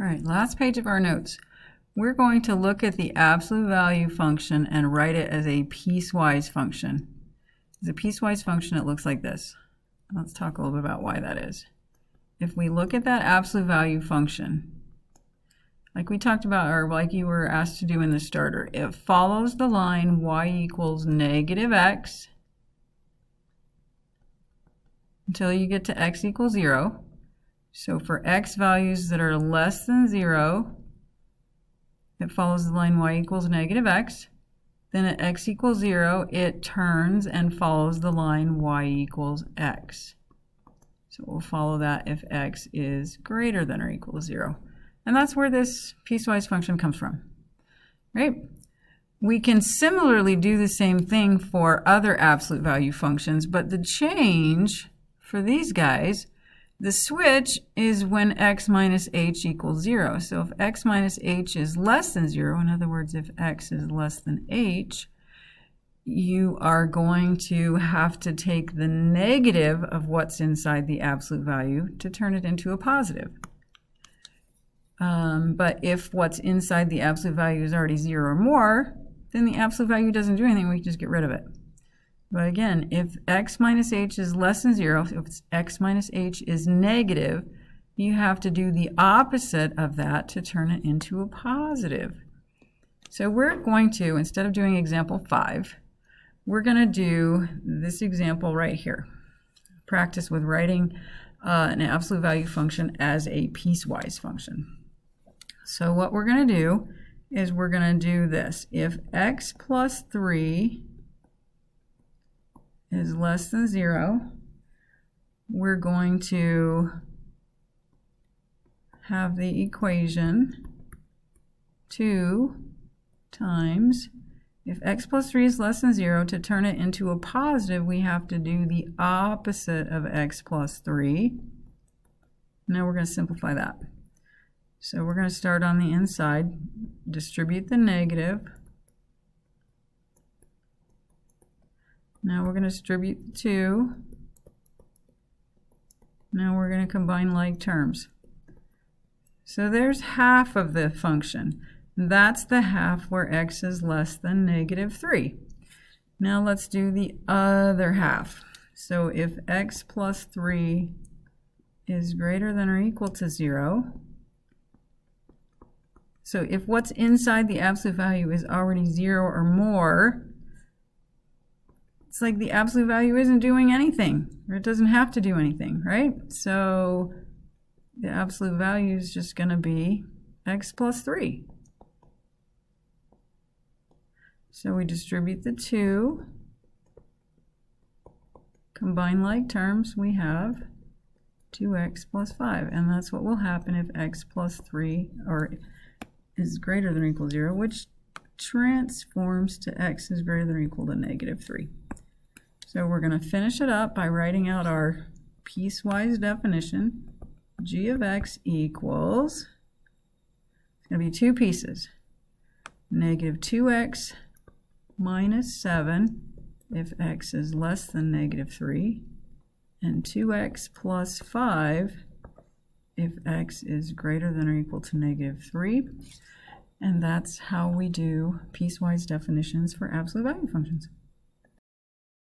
All right, last page of our notes. We're going to look at the absolute value function and write it as a piecewise function. As a piecewise function, it looks like this. Let's talk a little bit about why that is. If we look at that absolute value function, like we talked about, or like you were asked to do in the starter, it follows the line y equals negative x until you get to x equals 0. So for x values that are less than 0, it follows the line y equals negative x. Then at x equals 0, it turns and follows the line y equals x. So we'll follow that if x is greater than or equal to 0. And that's where this piecewise function comes from. Right? We can similarly do the same thing for other absolute value functions, but the change for these guys, the switch is when x minus h equals 0. So if x minus h is less than 0, in other words, if x is less than h, you are going to have to take the negative of what's inside the absolute value to turn it into a positive. Um, but if what's inside the absolute value is already 0 or more, then the absolute value doesn't do anything. We just get rid of it. But again, if x minus h is less than 0, if x minus h is negative, you have to do the opposite of that to turn it into a positive. So we're going to, instead of doing example 5, we're going to do this example right here. Practice with writing uh, an absolute value function as a piecewise function. So what we're going to do is we're going to do this. If x plus 3 is less than 0, we're going to have the equation 2 times, if x plus 3 is less than 0, to turn it into a positive, we have to do the opposite of x plus 3. Now we're going to simplify that. So we're going to start on the inside, distribute the negative, Now we're going to distribute the 2. Now we're going to combine like terms. So there's half of the function. That's the half where x is less than negative 3. Now let's do the other half. So if x plus 3 is greater than or equal to 0, so if what's inside the absolute value is already 0 or more, it's like the absolute value isn't doing anything, or it doesn't have to do anything, right? So the absolute value is just going to be x plus 3. So we distribute the 2. Combine like terms, we have 2x plus 5. And that's what will happen if x plus 3 or is greater than or equal to 0, which transforms to x is greater than or equal to negative 3. So we're going to finish it up by writing out our piecewise definition. g of x equals, it's going to be two pieces, negative 2x minus 7 if x is less than negative 3, and 2x plus 5 if x is greater than or equal to negative 3. And that's how we do piecewise definitions for absolute value functions.